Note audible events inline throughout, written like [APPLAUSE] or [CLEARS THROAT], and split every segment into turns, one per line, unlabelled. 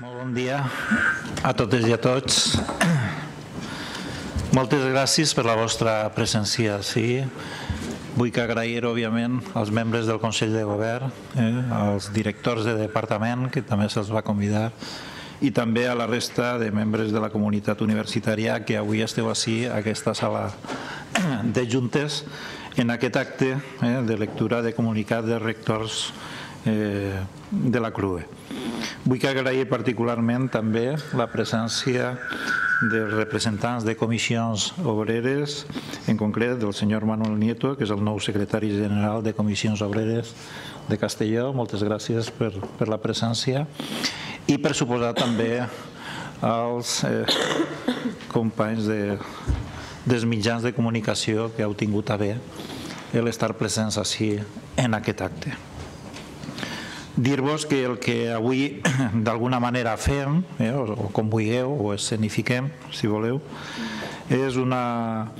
Molt bon dia a totes i a tots. Moltes gràcies per la vostra presència Sí. Vull que agrair, òbviament, als membres del Consell de Govern, eh, als directors de departament, que també se'ls va convidar, i també a la resta de membres de la comunitat universitària que avui esteu així, a aquesta sala de juntes, en aquest acte eh, de lectura de comunicat de rectors eh, de la CRUE. Vull agrair particularment també la presència dels representants de comissions obreres, en concret del senyor Manuel Nieto, que és el nou secretari general de comissions obreres de Castelló. Moltes gràcies per, per la presència. I per suposar també als eh, companys de, dels mitjans de comunicació que heu tingut a bé l'estar presents així en aquest acte dir-vos que el que avui [CLEARS THROAT] d'alguna manera fem, eh, o, com vulgueu, o escenifiquem, si voleu, és una,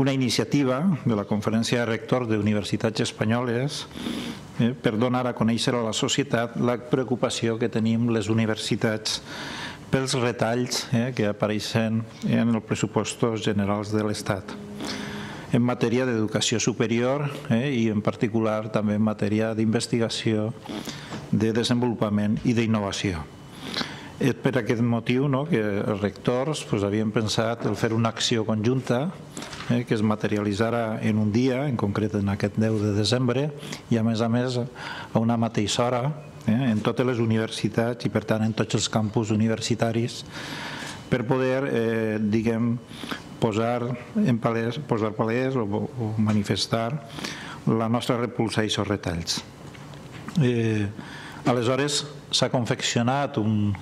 una iniciativa de la Conferència de Rectors d'Universitats Espanyoles eh, per donar a conèixer a la societat la preocupació que tenim les universitats pels retalls eh, que apareixen en els pressupostos generals de l'Estat en matèria d'educació superior eh, i en particular també en matèria d'investigació, de desenvolupament i d'innovació. És per aquest motiu no, que els rectors havien pensat el fer una acció conjunta eh, que es materialitzara en un dia, en concret en aquest 10 de desembre, i a més a més a una mateixa hora eh, en totes les universitats i per tant en tots els campus universitaris per poder, eh, diguem, posar en palès, posar palès o, o manifestar la nostra repulsa a aquests retalls. Eh, aleshores s'ha confeccionat un,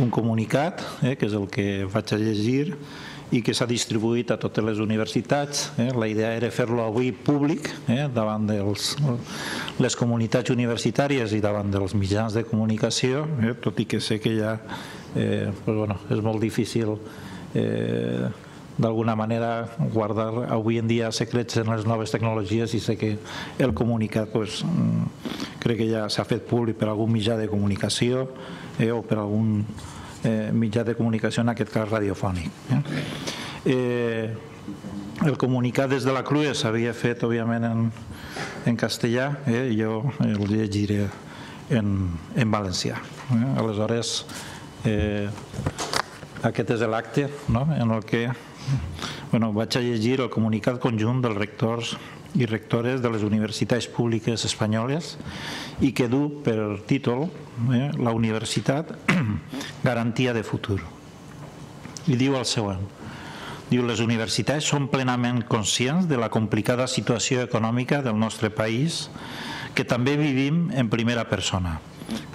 un comunicat, eh, que és el que vaig a llegir, i que s'ha distribuït a totes les universitats. Eh? La idea era fer-lo avui públic eh? davant de les comunitats universitàries i davant dels mitjans de comunicació, eh? tot i que sé que ja eh, pues bueno, és molt difícil eh, d'alguna manera guardar avui en dia secrets en les noves tecnologies i sé que el comunicat pues, mm, crec que ja s'ha fet públic per algun mitjà de comunicació eh, o per algun eh, mitjà de comunicació, en aquest cas radiofònic. Eh? Eh, el comunicat des de la CRUE s'havia fet, òbviament, en, en castellà, eh? jo el llegiré en, en valencià. Eh? Aleshores, eh, aquest és l'acte no? en el que Bueno, vaig a llegir el comunicat conjunt dels rectors i rectores de les universitats públiques espanyoles i que du per títol eh, la universitat [CLEARS THROAT] garantia de futur. I diu el següent. Diu, les universitats són plenament conscients de la complicada situació econòmica del nostre país que també vivim en primera persona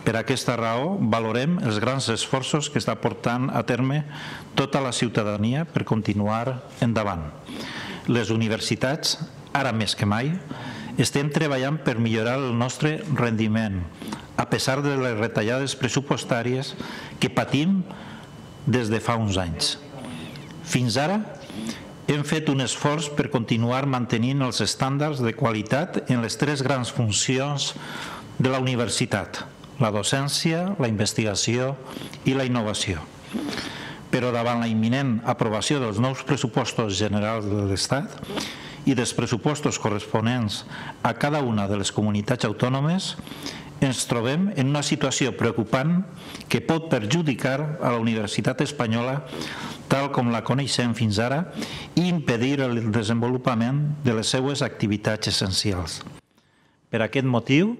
per aquesta raó, valorem els grans esforços que està portant a terme tota la ciutadania per continuar endavant. Les universitats, ara més que mai, estem treballant per millorar el nostre rendiment, a pesar de les retallades pressupostàries que patim des de fa uns anys. Fins ara, hem fet un esforç per continuar mantenint els estàndards de qualitat en les tres grans funcions de la universitat, la docència, la investigació i la innovació. Però davant la imminent aprovació dels nous pressupostos generals de l'Estat i dels pressupostos corresponents a cada una de les comunitats autònomes, ens trobem en una situació preocupant que pot perjudicar a la Universitat Espanyola tal com la coneixem fins ara i impedir el desenvolupament de les seues activitats essencials. Per aquest motiu,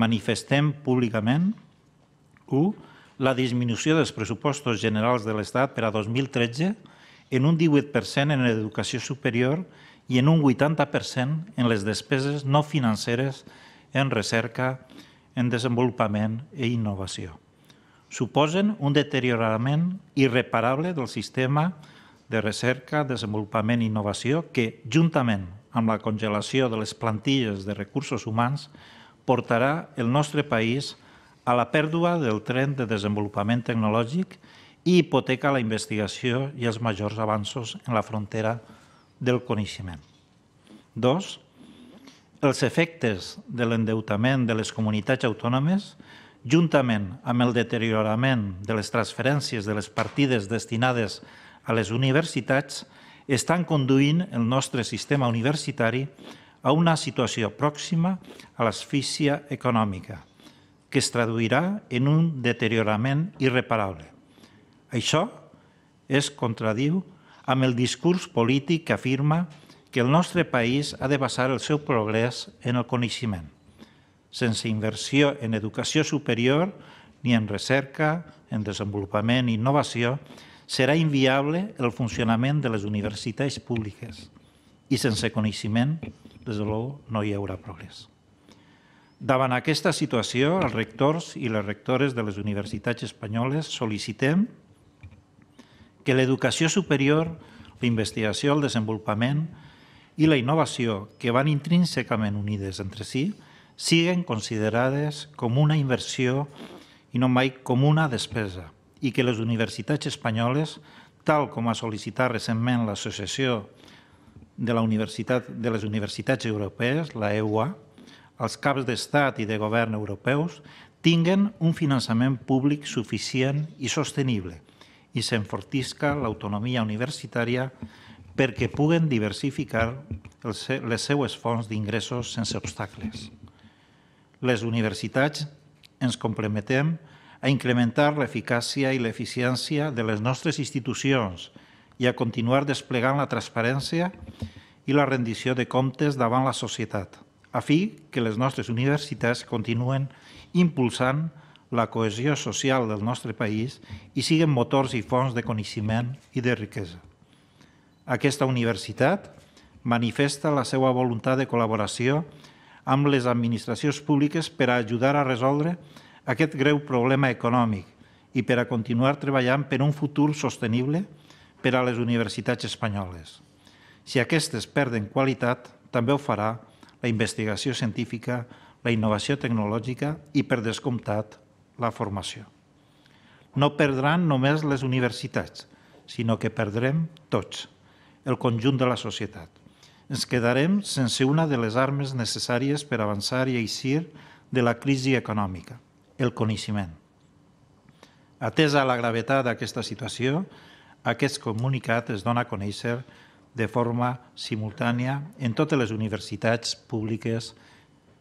manifestem públicament 1. La disminució dels pressupostos generals de l'Estat per a 2013 en un 18% en educació superior i en un 80% en les despeses no financeres en recerca, en desenvolupament i innovació. Suposen un deteriorament irreparable del sistema de recerca, desenvolupament i innovació que, juntament amb la congelació de les plantilles de recursos humans, portarà el nostre país a la pèrdua del tren de desenvolupament tecnològic i hipoteca la investigació i els majors avanços en la frontera del coneixement. Dos, els efectes de l'endeutament de les comunitats autònomes juntament amb el deteriorament de les transferències de les partides destinades a les universitats, estan conduint el nostre sistema universitari a una situació pròxima a l'asfícia econòmica, que es traduirà en un deteriorament irreparable. Això es contradiu amb el discurs polític que afirma que el nostre país ha de basar el seu progrés en el coneixement, sense inversió en educació superior ni en recerca, en desenvolupament i innovació, serà inviable el funcionament de les universitats públiques i sense coneixement, des de l'ou, no hi haurà progrés. Davant aquesta situació, els rectors i les rectores de les universitats espanyoles sol·licitem que l'educació superior, la investigació, el desenvolupament i la innovació, que van intrínsecament unides entre si, siguen considerades com una inversió i no mai com una despesa, i que les universitats espanyoles, tal com ha sol·licitat recentment l'Associació de, la Universitat, de les Universitats Europees, la EUA, els caps d'estat i de govern europeus tinguen un finançament públic suficient i sostenible i s'enfortisca l'autonomia universitària perquè puguen diversificar les seues fonts d'ingressos sense obstacles. Les universitats ens comprometem a incrementar l'eficàcia i l'eficiència de les nostres institucions i a continuar desplegant la transparència i la rendició de comptes davant la societat, a fi que les nostres universitats continuen impulsant la cohesió social del nostre país i siguen motors i fonts de coneixement i de riquesa. Aquesta universitat manifesta la seva voluntat de col·laboració amb les administracions públiques per a ajudar a resoldre aquest greu problema econòmic i per a continuar treballant per un futur sostenible per a les universitats espanyoles. Si aquestes perden qualitat, també ho farà la investigació científica, la innovació tecnològica i, per descomptat, la formació. No perdran només les universitats, sinó que perdrem tots, el conjunt de la societat. Ens quedarem sense una de les armes necessàries per avançar i eixir de la crisi econòmica, el coneixement. Atesa la gravetat d'aquesta situació, aquest comunicat es dona a conèixer de forma simultània en totes les universitats públiques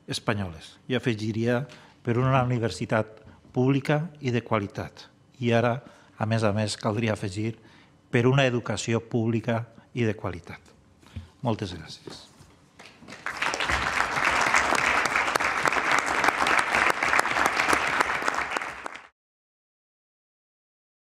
espanyoles. I afegiria per una universitat pública i de qualitat. I ara, a més a més, caldria afegir per una educació pública i de qualitat. Moltes gràcies.